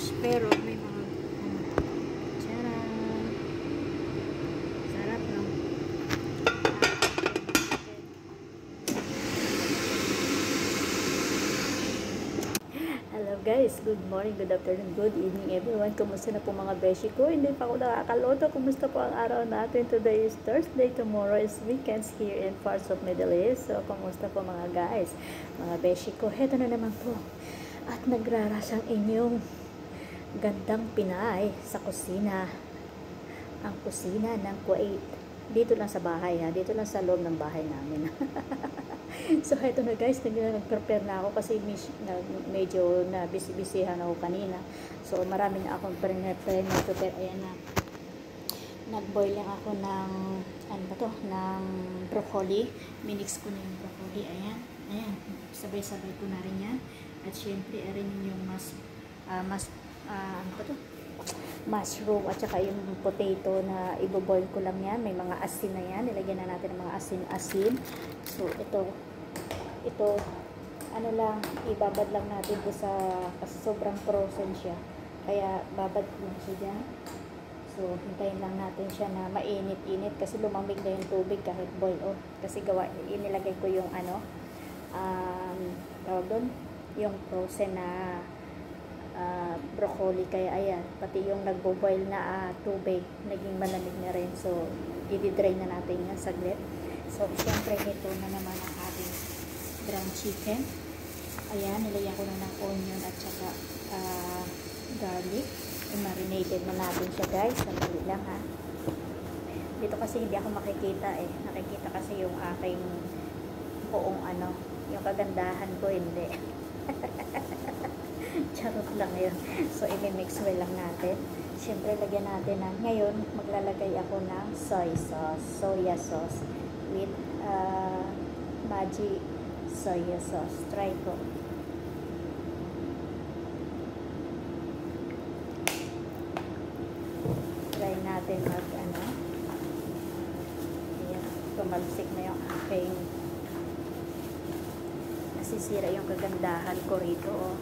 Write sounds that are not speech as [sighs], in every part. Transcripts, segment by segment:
mash, pero may mga ano, Charan! Sarap, no? Hello guys, good morning, good afternoon, good evening everyone. Kumusta na po mga beshi ko? Hindi pa ako nakakaloto. Kumusta po ang araw natin? Today is Thursday, tomorrow is weekends here in parts of Middle East. So, kumusta po mga guys? Mga beshi ko, heto na naman po. At nagraras ang inyong gandang Pinay sa kusina. Ang kusina ng Kuwait. Dito lang sa bahay ha. Dito lang sa loob ng bahay namin. [laughs] so, heto na guys. nag- Nag-prepare na ako kasi medyo na busy-busyhan ako kanina. So, marami na akong prepare na prepare. Ayan na. Nag-boil lang ako ng, ano ba to? Ng broccoli. Minix ko na yung broccoli. Ayan. Ayan. Sabay-sabay ko na rin yan. At syempre, arin yung mas, ah, mas, ah, ano ba to? mushroom at saka yung potato na iboboil ko lang yan. May mga asin na yan. Nilagyan na natin ng mga asin-asin. So, ito, ito, ano lang, ibabad lang natin to sa, kasi sobrang frozen siya. Kaya, babad ko lang siya dyan. So, hintayin lang natin siya na mainit-init kasi lumamig na yung tubig kahit boil off. Kasi gawa, inilagay ko yung ano, um, tawag doon, yung frozen na ah, broccoli kaya ayan pati yung nagbo-boil na ah, tubig naging malamig na rin. So i-drain na natin yan saglit. So syempre ito na naman ang ating ground chicken. Ayan nilagyan ko na ng onion at saka ah, garlic. I-marinated na natin siya guys. Sandali lang ha. Dito kasi hindi ako makikita eh. Nakikita kasi yung aking buong ano yung kagandahan ko hindi [laughs] [laughs] Charot lang yun. So, i-mix well lang natin. Siyempre, lagyan natin ng, ngayon, maglalagay ako ng soy sauce, soya sauce with uh, Maggi soya sauce. Try ko. Try natin mag, ano, ayan, tumalsik na yung aking nasisira yung kagandahan ko rito, oh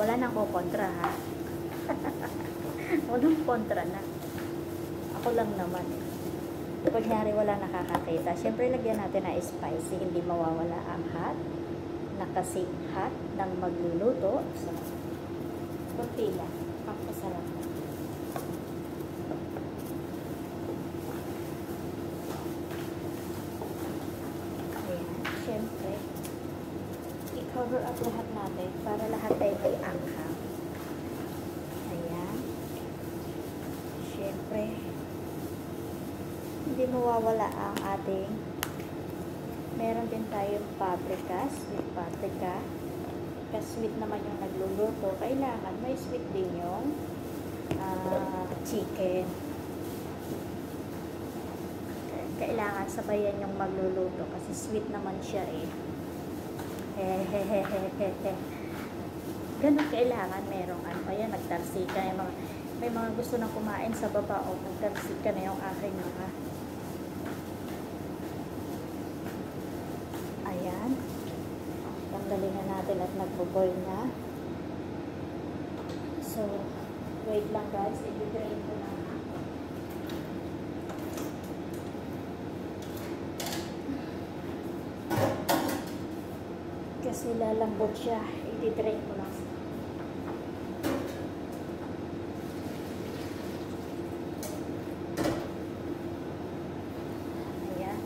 wala nang ko kontra ha? [laughs] Walang kontra na. Ako lang naman. Eh pag nyari wala nakakakita syempre lagyan natin na spicy hindi mawawala ang hot. Nakasing hot ng magluluto. So kunti lang pampasarap syempre i-cover up lahat natin para lahat ay may anghang. Ayan. Siyempre, hindi mawawala ang ating meron din tayong paprika, sweet paprika. Kasi sweet naman yung nagluluto. Kailangan may sweet din yung ah, chicken. Kailangan sabayan yung magluluto kasi sweet naman siya eh. Hehehehehe. [laughs] Ganun kailangan merong ano. Ayan, nagtarsika. May mga, may mga gusto na kumain sa baba o nagtarsika na yung aking mga ayan. Tanggalin na natin at nagbo-boil na. So, wait lang guys. I-drain ko ha. kasi lalambot siya. I-drain ko lang. Ayan.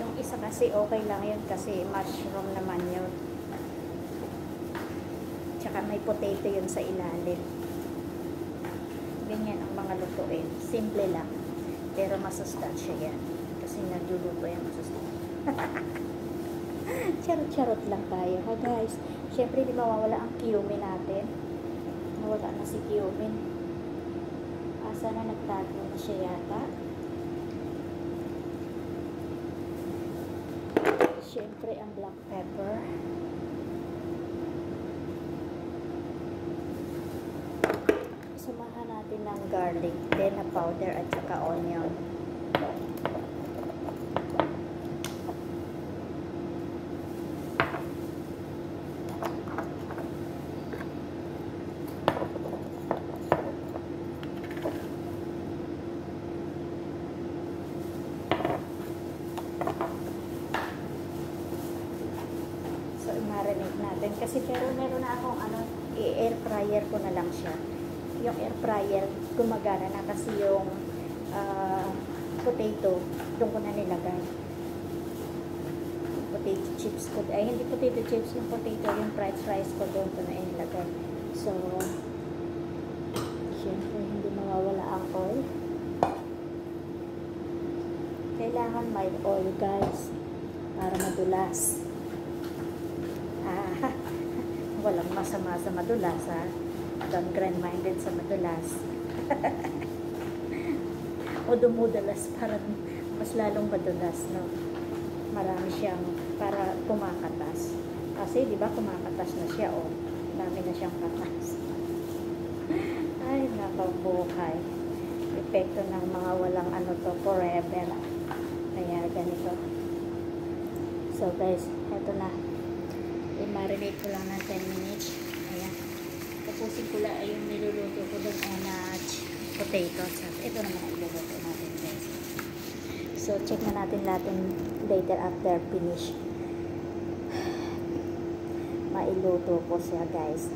Yung isa kasi okay lang yun kasi mushroom naman yun. Tsaka may potato yun sa ilalim. Ganyan ang mga lutuin. Simple lang. Pero masustansya yan. Kasi nagluluto yan masustansya. [laughs] Charot-charot lang tayo ha guys. Siyempre di mawawala ang cumin natin. Nawala na si cumin. Asa na nagtago na siya yata. Siyempre ang black pepper. Samahan natin ng garlic, then na powder at saka onion. i-marinate natin. Kasi pero meron na akong ano, i-air fryer ko na lang siya. Yung air fryer, gumagana na kasi yung ah, potato, doon ko na nilagay. Potato chips ko, ay hindi potato chips, yung potato, yung fried rice ko doon ko na inilagay. So, syempre hindi mawawala ang oil. Kailangan may oil guys para madulas. Walang masama sa madulas ha. Don't grand-minded sa madulas. [laughs] o dumudulas para mas lalong madulas, no? Marami siyang para kumakatas. Kasi, di ba, kumakatas na siya, o. Dami na siyang katas. [laughs] Ay, nakabuhay. Epekto ng mga walang ano to, forever. Kaya, ganito. So, guys, eto na. I-marinate ko lang ng 10 minutes. Ayan. Tapusin ko lang yung niluluto ko doon ay na ch- potato. So, ito naman ang iluluto natin, guys. So, check na natin natin later after finish. [sighs] Mailuto ko siya, guys.